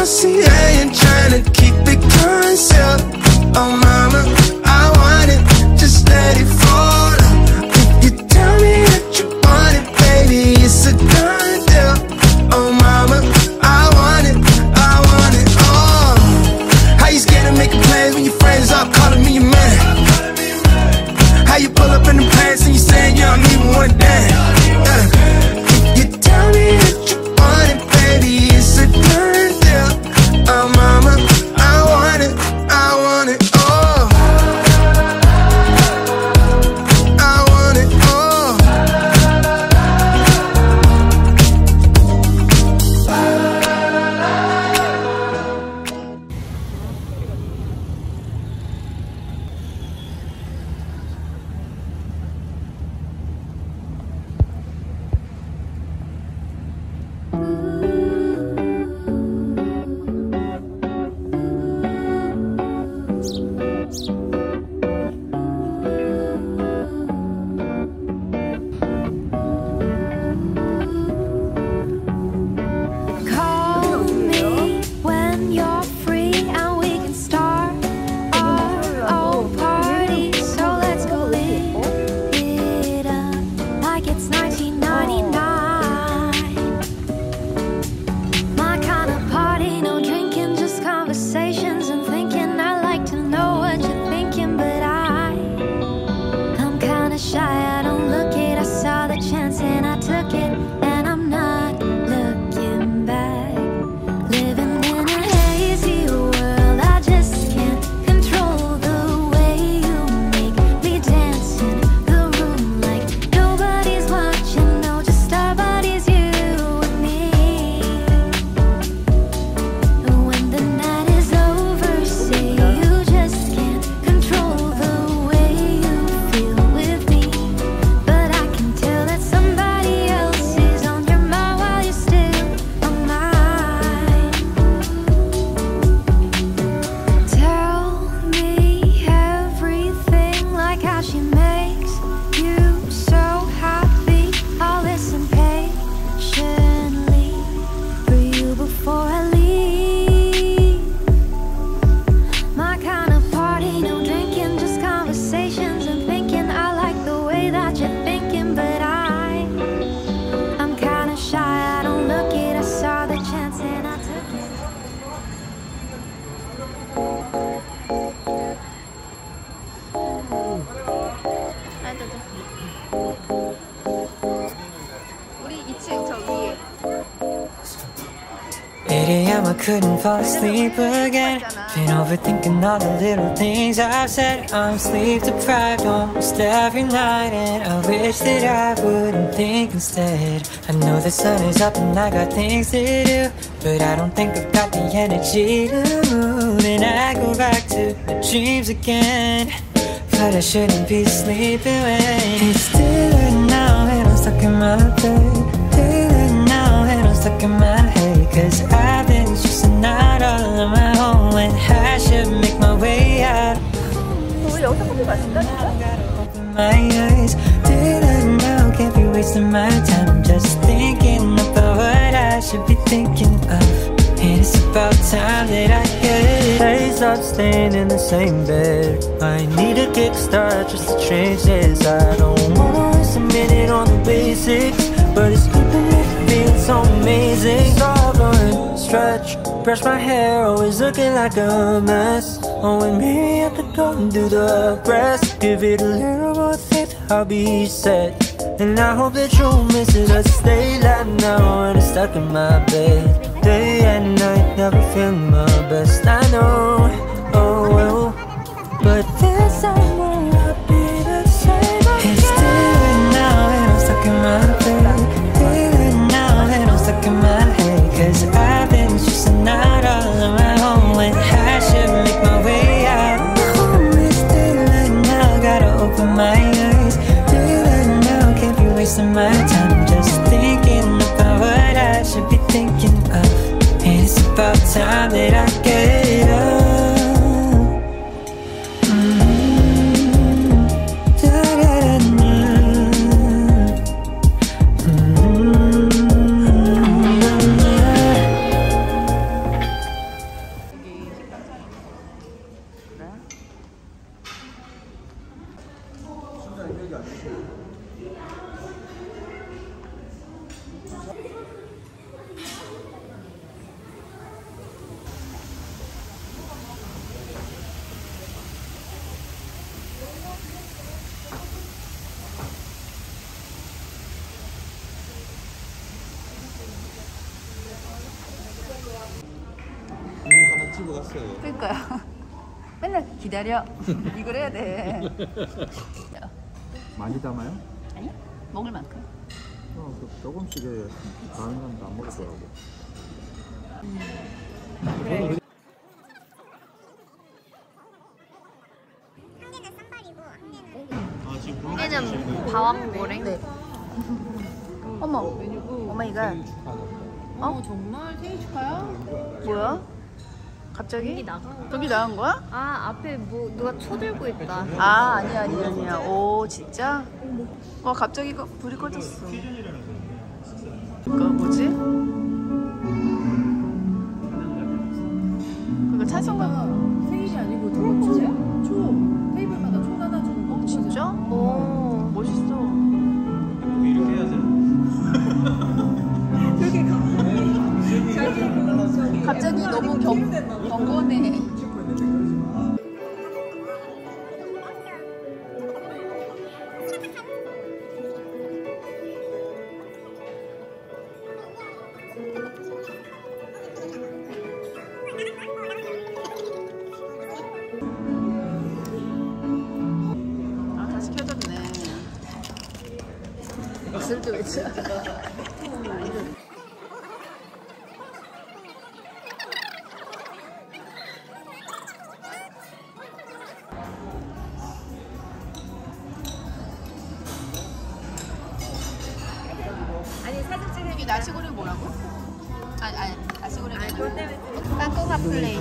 dossier and trying to keep it concealed. Oh, mama, Ooh. 8am I couldn't fall asleep again. Been overthinking all the little things I've said. I'm sleep deprived almost every night. And I wish that I wouldn't think instead. I know the sun is up and I got things to do But I don't think I've got the energy to move And I go back to the dreams again But I shouldn't be sleeping. When It's daylight now and I'm stuck in my bed. Daylight now and I'm stuck in my Cause I've been stressing out all on my own When I should make my way out 우리 여기서 커피 마실까? Gotta open my eyes Daylight now can't be wasting my time Just thinking about what I should be thinking of And it's about time that I get Days I'm staying in the same bed. I need a kickstart just to change this. I don't wanna waste a minute on the basics, brush my hair, always looking like a mess. Oh, and maybe I could go and do the rest. Give it a little more faith, I'll be set. And I hope that you'll miss it. I stay loud now and it's stuck in my bed. Day and night, never feeling my best. I know, oh well. But this I 집에 갔어요. 그러니까요. 맨날 기다려. 이걸 해야 돼. 많이 담아요? 아니? 먹을 만큼. 어, 그 조금씩에 다른 사람도 안 먹을 거라고. 여기는 bawang goreng. 네. 어머. Oh my God. 어? 정말 생일 축하야? 뭐야? 갑자기? 여기 나간 거야? 아 앞에 뭐 누가 초 들고 있다. 아 아니야 아니야 아니야. 오 진짜? 와 갑자기 거- 불이 꺼졌어. 그거 뭐지? 그거 찬송가 갑자기 너무 경, 경건해. 아, 다시 켜졌네. 술도 외쳐. 아니 게 나시고는 뭐라고? 아니 아니 나시고는 까꼬가 플레이.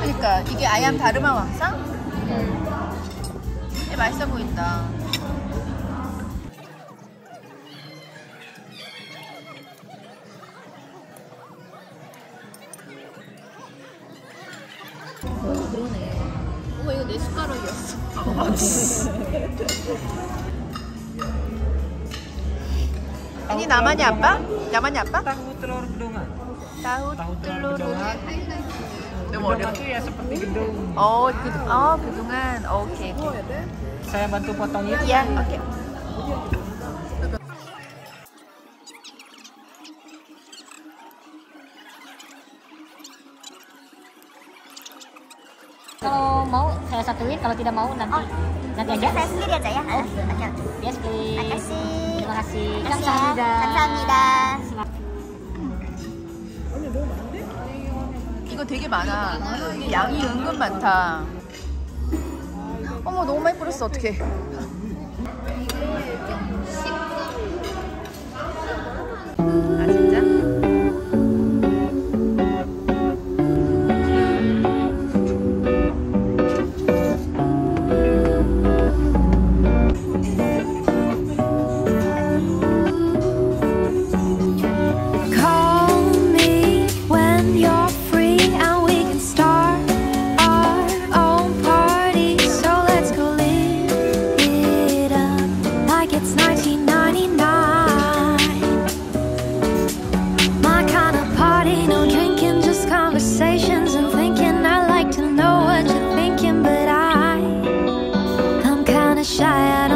그러니까 이게 아얌 다르마 왕상? 예, 맛있어 보인다. 어머 이거 내 숟가락이었어. ini namanya apa? Namanya apa? Tahu telur gedongan. Tahu, tahu telur gedongan. Itu itu ya seperti gedung. Oh, gedung. Oh, gedungan. Oke. Okay, okay. Saya bantu potongnya. Iya, oke. Okay. Kalau mau saya satuin, kalau tidak mau nanti. Oh. Saya sendiri aja ya. Oh, Oke. Makasih. Terima kasih. Makasih ya. 감사합니다. 감사합니다. 이거 되게 많아. 양이 은근 많다. 어머, 너무 많이 뿌렸어. 어떡해. 아, 진 kinda shy. I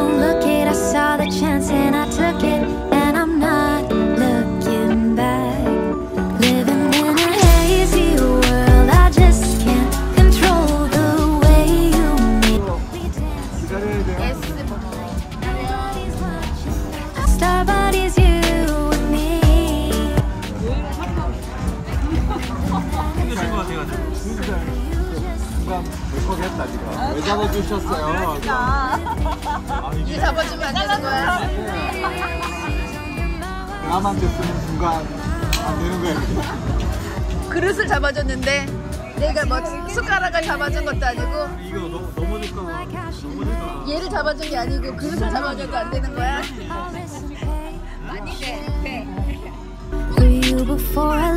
지금. 왜 잡아주셨어요? 이게 잡아주면 안 되는 거야? 남한테 쓰는 중간 안 되는 거야. 그릇을 잡아줬는데 내가 뭐 숟가락을 잡아준 것도 아니고 이거 넘어질까 봐. 넘어질까 봐. 얘를 잡아준 게 아니고 그릇을 잡아줘도 안 되는 거야?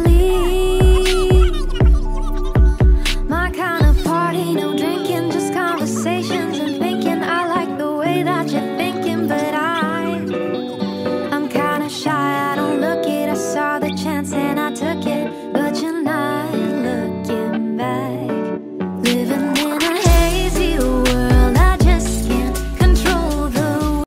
Leave.